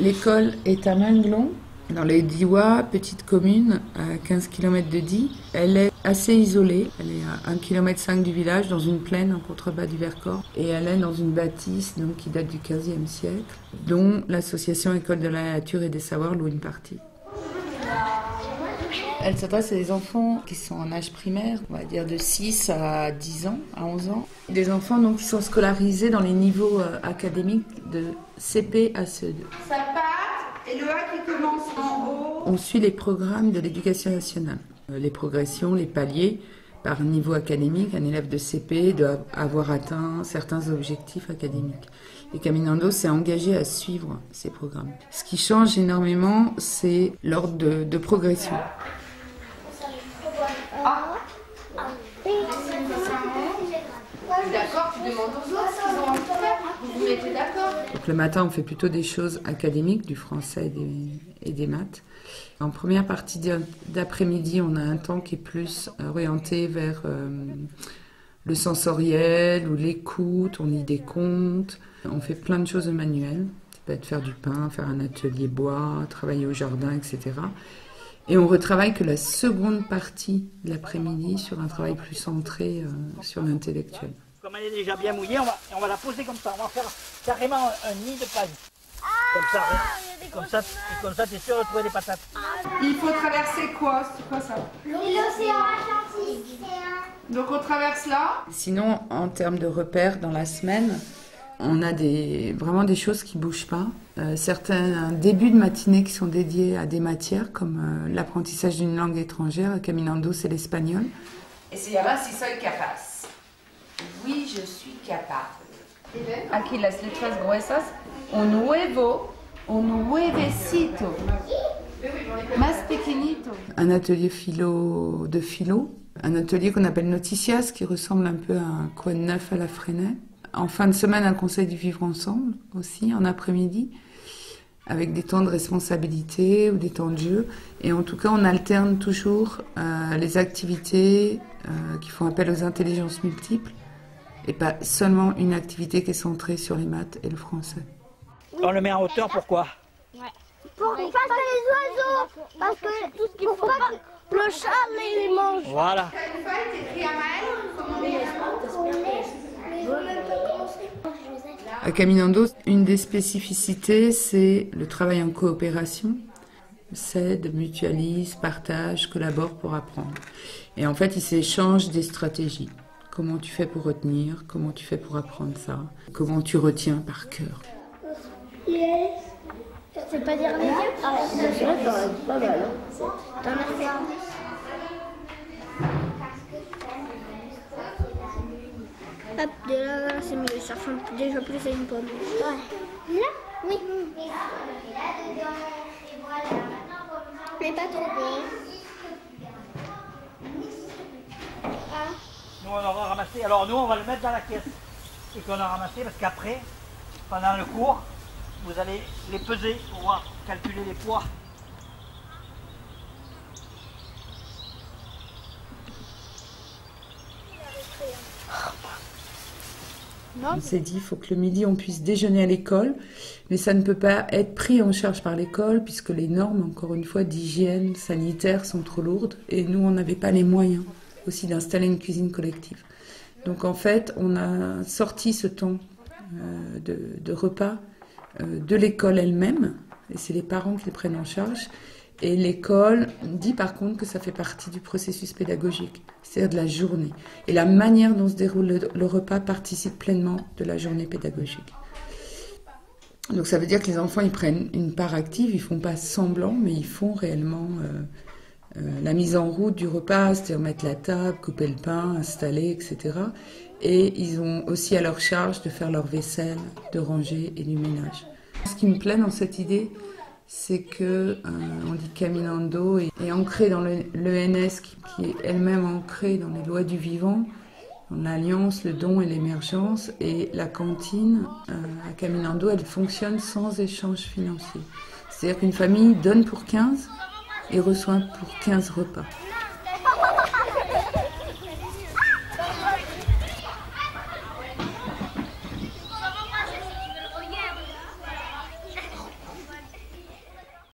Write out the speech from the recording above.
L'école est à Minglon, dans les Diwa, petite commune à 15 km de Die. Elle est assez isolée, elle est à 1,5 km du village, dans une plaine en contrebas du Vercors. Et elle est dans une bâtisse donc, qui date du 15e siècle, dont l'association École de la Nature et des Savoirs loue une partie. Elle s'adresse à des enfants qui sont en âge primaire, on va dire de 6 à 10 ans, à 11 ans. Des enfants donc, qui sont scolarisés dans les niveaux euh, académiques de CP à CE2. Et le A qui commence en haut. On suit les programmes de l'éducation nationale, Euh, les progressions, les paliers. Par niveau académique, un élève de CP doit avoir atteint certains objectifs académiques. Et Caminando s'est engagé à suivre ces programmes. Ce qui change énormément, c'est l'ordre de, de progression. D'accord, tu demandes aux autres Vous d'accord. Donc le matin, on fait plutôt des choses académiques, du français et des, maths. En première partie d'a- d'après-midi, on a un temps qui est plus orienté vers euh, le sensoriel ou l'écoute, on lit des contes, on fait plein de choses manuelles. Ça peut être faire du pain, faire un atelier bois, travailler au jardin, etc. Et on retravaille que la seconde partie de l'après-midi sur un travail plus centré euh, sur l'intellectuel. Comme elle est déjà bien mouillée, on va, on va la poser comme ça. On va faire carrément un, un nid de paille. Comme ça, hein. comme ça, et comme ça, t'es sûr de trouver des patates. Il faut traverser quoi? C'est quoi ça? L'océan Atlantique. Donc on traverse là. Sinon, en termes de repères dans la semaine, on a des, vraiment des choses qui bougent pas. Euh, certains débuts de matinée qui sont dédiés à des matières comme euh, l'apprentissage d'une langue étrangère. Caminando, c'est l'espagnol. Et se llama Si soy capaz. Oui, je suis capable. Aquí las letras gruesas. Un nuevo, un nuevecito. Más pequeñito. Un atelier philo de philo. Un atelier qu'on appelle Noticias, qui ressemble un peu à un coin neuf à la Freinet. En fin de semaine, un conseil du vivre ensemble aussi, en après-midi, avec des temps de responsabilité ou des temps de jeu. Et en tout cas, on alterne toujours euh, les activités euh, qui font appel aux intelligences multiples et pas seulement une activité qui est centrée sur les maths et le français. On le met en hauteur, pourquoi? Pour pas que les oiseaux, parce que tout ce qu'il faut pas que le chat les mange. Voilà. À Caminando, une des spécificités, c'est le travail en coopération. S'aide, mutualise, partage, collabore pour apprendre. Et en fait, ils s'échangent des stratégies. Comment tu fais pour retenir? Comment tu fais pour apprendre ça? Comment tu retiens par cœur? Yes. C'est pas dire les Ah c'est pas mal. T'en as fait Hop, de là, là, c'est mieux. Ça ressemble déjà plus à une pomme. Ouais. Là? Oui. Mais pas trop. Alors, nous, on va le mettre dans la caisse. Et qu'on a ramassé parce qu'après, pendant le cours, vous allez les peser pour voir, calculer les poids. On s'est dit, il faut que le midi, on puisse déjeuner à l'école, mais ça ne peut pas être pris en charge par l'école, puisque les normes, encore une fois, d'hygiène sanitaire sont trop lourdes, et nous, on n'avait pas les moyens aussi d'installer une cuisine collective. Donc en fait, on a sorti ce temps euh, de, repas euh, de l'école elle-même, et c'est les parents qui les prennent en charge. Et l'école dit par contre que ça fait partie du processus pédagogique, c'est-à-dire de la journée. Et la manière dont se déroule le, repas participe pleinement de la journée pédagogique. Donc ça veut dire que les enfants, ils prennent une part active, ils font pas semblant, mais ils font réellement euh, euh, la mise en route du repas, c'est-à-dire mettre la table, couper le pain, installer, etc. Et ils ont aussi à leur charge de faire leur vaisselle, de ranger et du ménage. Ce qui me plaît dans cette idée, c'est que euh, on dit Caminando est, ancré dans l'ENS qui, qui est elle-même ancrée dans les lois du vivant, dans l'alliance, le don et l'émergence. Et la cantine euh, à Caminando, elle fonctionne sans échange financier. C'est-à-dire qu'une famille donne pour 15 et reçoit pour 15 repas.